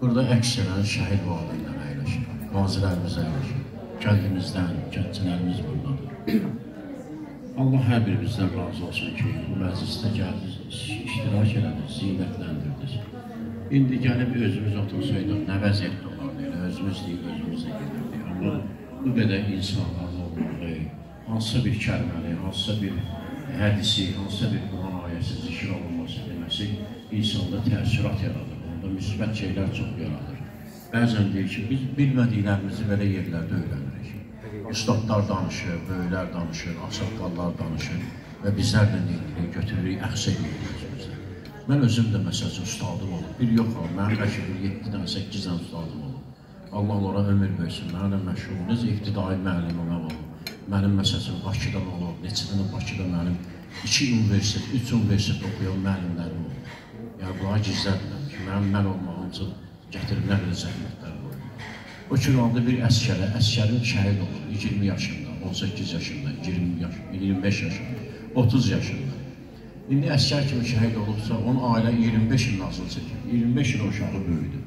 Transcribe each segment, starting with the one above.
Burada əksərən şəhid valideynlər əyləşir, qazilərimiz əyləşir, kəndimizdən, kəndçilərimiz buradadır. Allah hər birimizdən razı olsun ki, bu məclisdə gəldiniz, iştirak elədiniz, zinətləndirdiniz. İndi gəlib özümüz otursaydıq, nə vəziyyətdə olardı, elə özümüz deyil, özümüz də gedirdik. Amma bu qədər insanların olmağı, hansısa bir kəlməni, hansısa bir hədisi, hansısa bir Quran ayəsi zikr olunması deməsi insanda təəssürat yaradır. Onda müsbət şeylər çox yaradır. Bəzən deyir ki, biz bilmədiklərimizi belə yerlərdə öyrənirik. Ustadlar danışır, böyüklər danışır, axsaqqallar danışır və bizlər də deyirik, götürürük, əxs edirik özümüzə. Mən özüm də məsəl üçün ustadım olub. Bir yox, mənim bəlkə bir 7-dən, 8-dən ustadım olub. Allah onlara ömür versin. Məşhur, necə ibtidai müəllim ona olub. Mənim məsələn Bakıdan olub, neçə dənə Bakıda mənim iki universitet, üç universitet oxuyan müəllimlərim olub. Yəni bunları gizlətmirəm mən olmağım üçün gətirib nə qədər zəhmətlər qoyub. O ki, qaldı bir əskərə, əskərin şəhid olub 20 yaşında, 18 yaşında, 20 yaş, 25 yaşında, 30 yaşında. İndi əskər kimi şəhid olubsa, onun ailə 25 il nasıl çəkir? 25 il o uşağı böyüdür.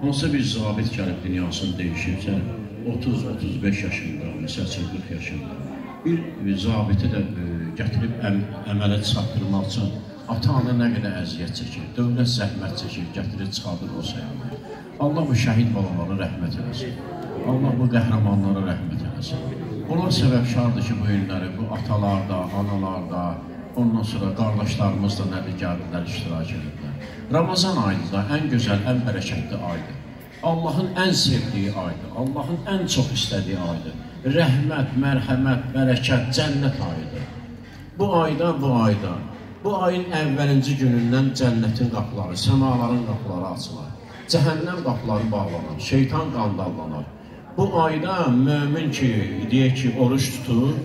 Hansısa bir zabit gəlib dünyasını dəyişibsə, 30-35 yaşında, məsələn 40 yaşında bir, bir zabiti də e, gətirib əm, əmələ çatdırmaq üçün ata-ana nə qədər əziyyət çəkir, dövlət zəhmət çəkir, gətirib çıxardır o sayını. Allah bu şəhid balalara rəhmət eləsin. Allah bu qəhrəmanlara rəhmət eləsin. Buna səbəbşardır ki, bu günləri bu atalar da, analar da, ondan sonra qardaşlarımız da nədir gəldilər, iştirak ediblər. Ramazan ayı da ən gözəl, ən bərəkətli aydır. Allahın ən sevdiyi aydır. Allahın ən çox istədiyi aydır. Rəhmət, mərhəmət, bərəkət, cənnət ayıdır. Bu ayda, bu ayda, bu ayın əvvəlinci günündən cənnətin qapıları, səmaların qapıları açılar. Cəhənnəm qapıları bağlanar, şeytan qandalanar. Bu ayda mömin ki, deyək ki, oruç tutur,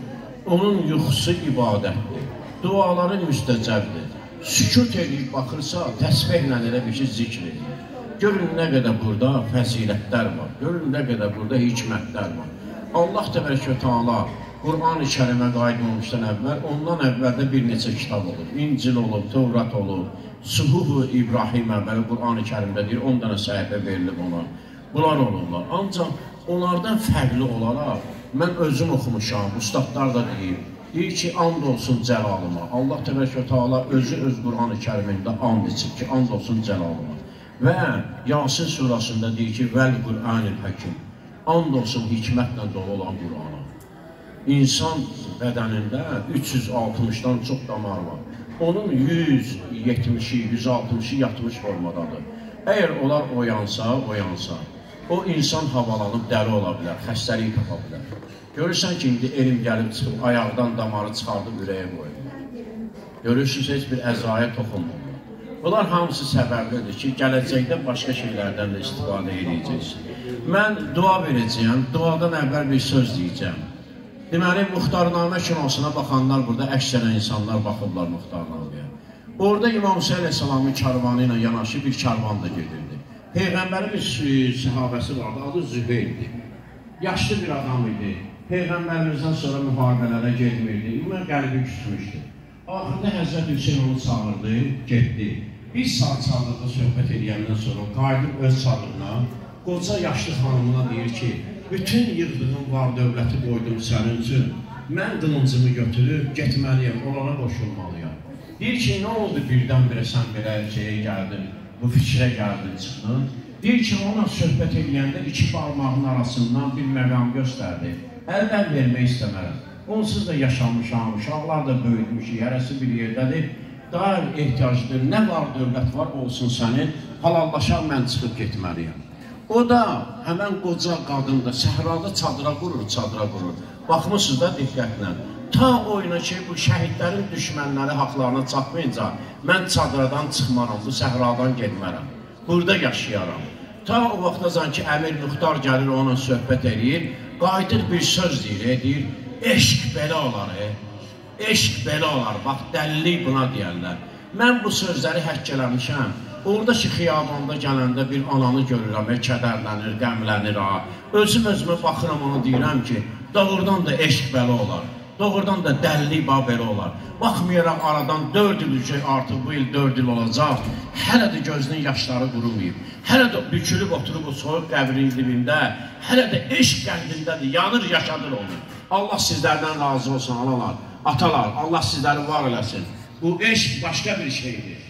onun yuxusu ibadətdir. Duaları müstəcəbdir sükut edib baxırsa, təsbihlə elə bir şey zikr edir. Görün nə qədər burada fəzilətlər var, görün nə qədər burada hikmətlər var. Allah təbərəkə taala Qur'an-ı Kərimə qayıtmamışdan əvvəl, ondan əvvəl də bir neçə kitab olub. İncil olub, Tövrat olub, Suhuf-u İbrahimə, belə Qur'an-ı Kərimdə deyir, 10 dənə səhifə verilib ona. Bunlar olurlar. Ancaq onlardan fərqli olaraq, mən özüm oxumuşam, ustadlar da deyir, Deyir ki, and olsun cəlalıma. Allah təbərkə taala özü öz Qur'an-ı Kərimində and içir ki, and olsun cəlalıma. Və Yasin surasında deyir ki, vəl Qur'anil həkim. And olsun hikmətlə dolu olan Qur'ana. İnsan bədənində 360-dan çox damar var. Onun 170-i, 160-i yatmış formadadır. Əgər onlar oyansa, oyansa, o insan havalanıb dəli ola bilər, xəstəlik tapa bilər. Görürsən ki, indi elm gəlib çıxıb, ayaqdan damarı çıxardıb ürəyə qoyurlar. Görürsünüz, heç bir əzaya toxunmurlar. Bunlar hamısı səbəblidir ki, gələcəkdə başqa şeylərdən də istifadə edəcəksiniz. Mən dua verəcəyəm, duadan əvvəl bir söz deyəcəm. Deməli, Muxtarnamə kinosuna baxanlar burada əksərən insanlar baxırlar Muxtarnaməyə. Orada İmam Hüseyin Əsəlamın karvanı ilə yanaşı bir karvan da gedirdi. Peyğəmbərin bir səhabəsi vardı, adı Zübeyrdir. Yaşlı bir adam idi. Peyğəmbərimizdən sonra müharibələrə getmirdi. Ümumən qəlbi küsmüşdü. Axırda Həzrət Hüseyin onu çağırdı, getdi. Bir saat çadırda söhbət edəndən sonra qayıdıb öz çadırına, qoca yaşlı xanımına deyir ki, bütün yığdığım var dövləti qoydum sənin üçün, mən qılıncımı götürüb getməliyəm, onlara qoşulmalıyam. Deyir ki, nə oldu birdən-birə sən belə şeyə gəldin, bu fikrə gəldin, çıxdın? Deyir ki, ona söhbət edəndə iki barmağın arasından bir məqam göstərdi əldən vermək istəmərəm. Onsuz da yaşamışam, uşaqlar da böyütmüşük, hərəsi bir yerdədir. Daha ehtiyacdır, nə var dövlət var olsun sənin, halallaşaq mən çıxıb getməliyəm. O da həmən qoca qadın da səhrada çadıra qurur, çadıra qurur. Baxmışsınız da diqqətlə. Ta oyuna ki, bu şəhidlərin düşmənləri haqlarına çatmayınca mən çadıradan çıxmaram, bu səhradan getmərəm. Burada yaşayaram. Ta o vaxtacan ki, Əmir Muxtar gəlir, ona söhbət edir, qayıdır bir söz deyir, deyir, eşq belə olar, e. eşq belə olar, bax dəllik buna deyərlər. Mən bu sözləri həkk eləmişəm, orada ki, xiyabanda gələndə bir ananı görürəm, e, kədərlənir, qəmlənir, ha. Özüm özümə baxıram, ona deyirəm ki, doğrudan da eşq belə olar. Doğrudan da dəllik bax belə olar. Baxmayaraq aradan 4 il üçün artıq bu il 4 il olacaq. Hələ də gözünün yaşları qurumayıb. Hələ də bükülüb oturub o soyuq qəbrin dibində, hələ də eşq qəndindədir, yanır, yaşadır onu. Allah sizlərdən razı olsun, analar, atalar, Allah sizləri var eləsin. Bu eşq başqa bir şeydir.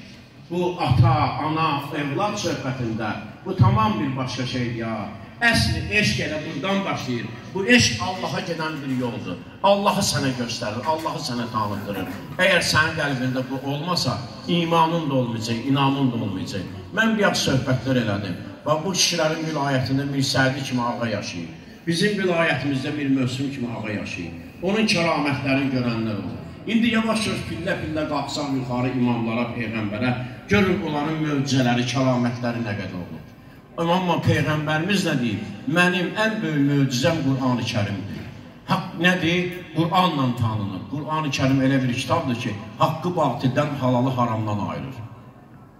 Bu ata, ana, evlad söhbətində bu tamam bir başqa şeydir ya. Əsli eşq elə buradan başlayır. Bu eşq Allaha gedən bir yoldur. Allahı sənə göstərir, Allahı sənə tanıtdırır. Əgər sənin qəlbində bu olmasa, imanın da olmayacaq, inamın da olmayacaq. Mən bir az söhbətlər elədim. Və bu kişilərin vilayətində bir sərdi kimi ağa yaşayır. Bizim vilayətimizdə bir mövsüm kimi ağa yaşayır. Onun kəramətlərini görənlər olur. İndi yavaş-yavaş pillə-pillə qalxsam yuxarı imamlara, peyğəmbərə, görün onların möcüzələri, kəramətləri nə qədər olur. Amma Peyğəmbərimiz nə deyir? Mənim ən böyük möcüzəm Qur'an-ı Kərimdir. Haqq nədir? Qur'anla tanınır. Qur'an-ı Kərim elə bir kitabdır ki, haqqı batildən, halalı haramdan ayırır.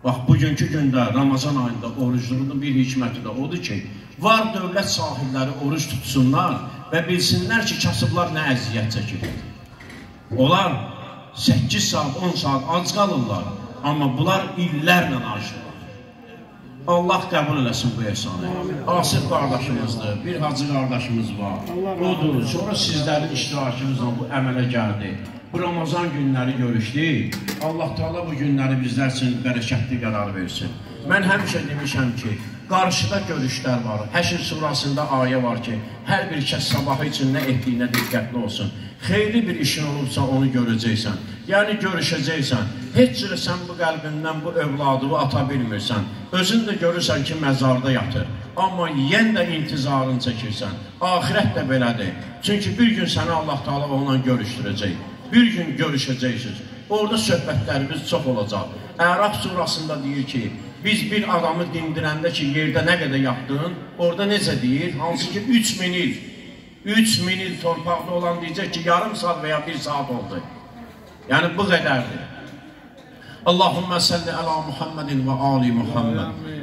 Bax, bugünkü gündə, Ramazan ayında orucluğunun bir hikməti də odur ki, var dövlət sahibləri oruç tutsunlar və bilsinlər ki, kasıblar nə əziyyət çəkir. Onlar 8 saat, 10 saat ac qalırlar, amma bunlar illərlə acdırlar. Allah qəbul eləsin bu ehsanı. Asif qardaşımızdır, bir hacı qardaşımız var. Odur, sonra sizlərin iştirakınızla bu əmələ gəldi. Bu Ramazan günləri görüşdük. Allah Teala bu günləri bizlər üçün bərəkətli qərar versin. Mən həmişə demişəm ki, qarşıda görüşlər var. Həşr surasında ayə var ki, hər bir kəs sabahı üçün nə etdiyinə diqqətli olsun. Xeyli bir işin olubsa onu görəcəksən. Yəni görüşəcəksən. Heç cürə sən bu qəlbindən bu övladını ata bilmirsən. Özün də görürsən ki, məzarda yatır. Amma yenə də intizarını çəkirsən. Ahirət də belədir. Çünki bir gün səni Allah Taala onunla görüşdürəcək. Bir gün görüşəcəksiniz. Orada söhbətlərimiz çox olacaq. Əraf surasında deyir ki, biz bir adamı dindirəndə ki, yerdə nə qədər yatdın, orada necə deyir? Hansı ki, 3000 il, 3000 il torpaqda olan deyəcək ki, yarım saat və ya bir saat oldu. Yəni, bu qədərdir. Allahümme salli ala Muhammedin ve ali Muhammed.